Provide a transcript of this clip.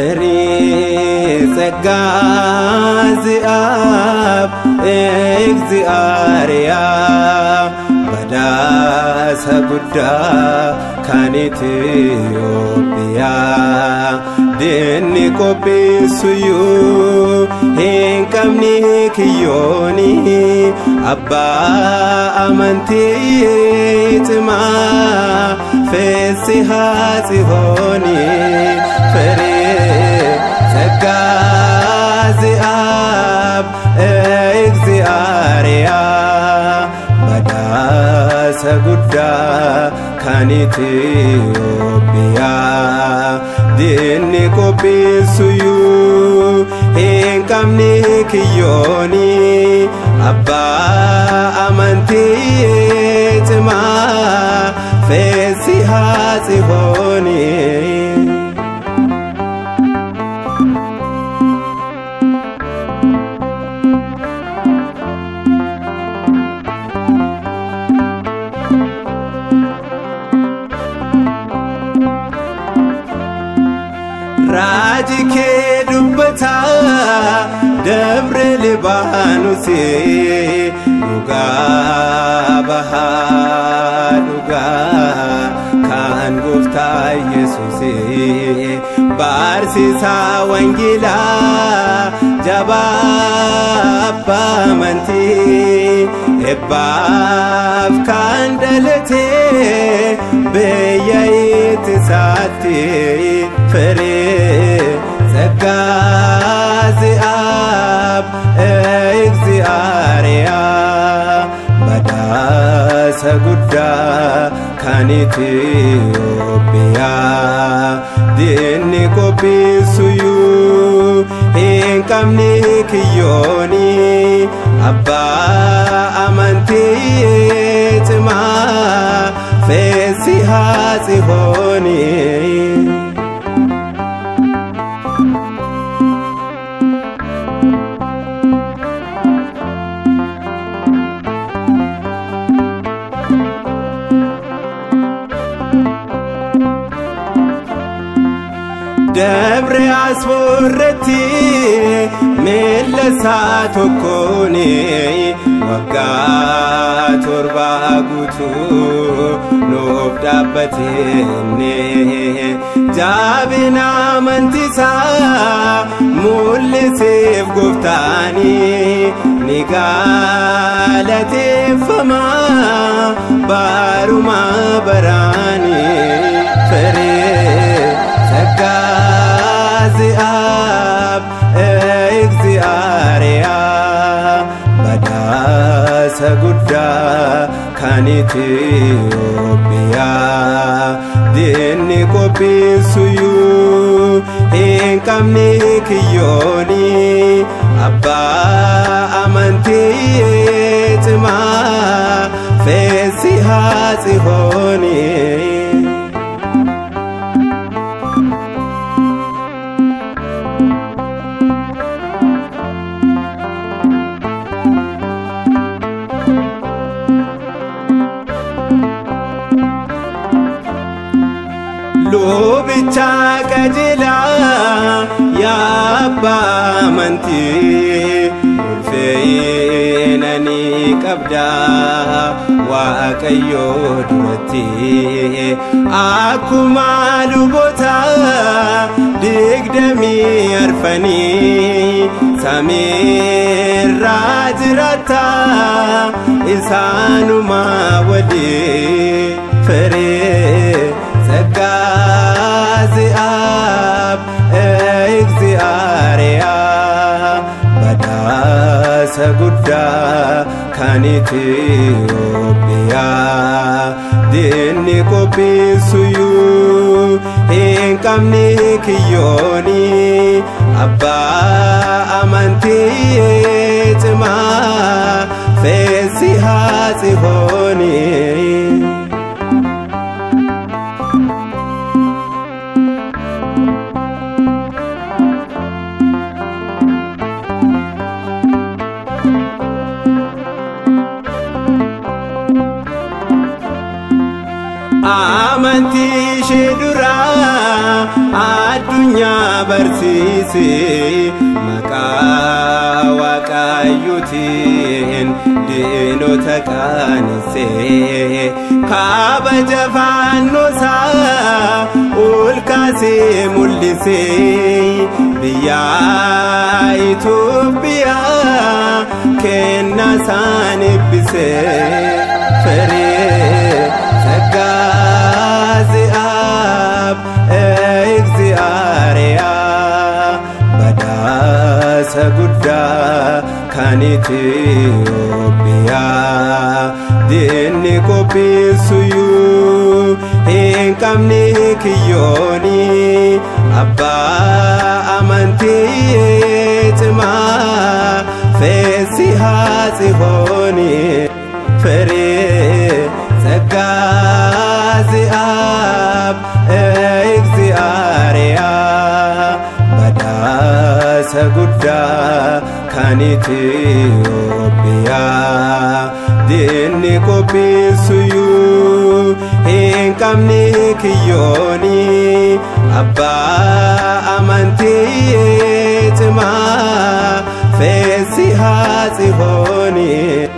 ፍሬ ጸጋ ዝኣብ እግዚኣብርያ በዳሰ ጉዳ ካን ኢትዮጵያ ድኒ ቆቢሱዩ hin qabni kiyyooni abbaa amantii cimaa feessi haa xihooni. መጋዝ አብ እግዚአርያ በዳሰ ጉዳ ካን ኢትዮጵያ ዲኒ ቆቢሱዩ ሂን ቀብኒ አባ አመንቲዬ ጭማ ፌሲ ወራጅ ኬዱበታ ደብረ ሊባኖሴ ኑጋ ባሃ ኑጋ ካንጎፍታ ኢየሱሴ ባርሲሳ ወንጌላ ጃባ አባመንቲ ኤባፍ ካንደለቴ በየይትሳቴ ፍሬ መጋዝ አብ እግዚአርያ መዳሰ ጉዳ ካን ዲኒ ቆቢሱዩ ሂንቀምኒ ክዮኒ አባ ጭማ ፌሲ ደብረ አስወረቲ ሜለሳ ቶኮኔ ወጋ ቶርባ ጉቱ ኖፍ መንቲሳ ሙልሴፍ ጎፍታኒ ኒጋለቴፈማ ባሩማ በራኒ እግዚአብ እግዚአርያ በዳሰ ጉዳ ካን ዲኒ ቆቢሱዩ ሂንቀምኒ ክዮኒ አባ አመንቲዬ ጽማ ፌሲ ሃጽሆኒ ሁሉ ብቻ ቀጅላ ያባ መንቲ ኡልፌነኒ ቀብዳ ዋቀዮ ዱረቲ አኩማሉ ቦታ ድግደሚ አርፈኒ ሰሚራ ጅራታ ኢሳኑማ ወዴ ፍሬ guddaa kan Itoophiyaa. Diinni qophiin suyyuu hin qabne kiyyooni abbaa amantii cimaa feesi haa xihooni. amantiishee dura addunyaa barsiise maqaa waaqayyootiin diinota qaanise kabaja faannoosaa ol kaasee mul'ise biyya Itoophiyaa kennaa isaan eebbise. maariyaa. Badhaasa guddaa kan Itoophiyaa diinni qophiisuyyuu hin qabne kiyyooni abbaa amantii cimaa feesi haa sihooni firee saggaa si'aab. isa guddaa kan Itoophiyaa. Diinni qophiin suyyuu hin qabne kiyyooni abbaa amantii cimaa feesi haa xihooni.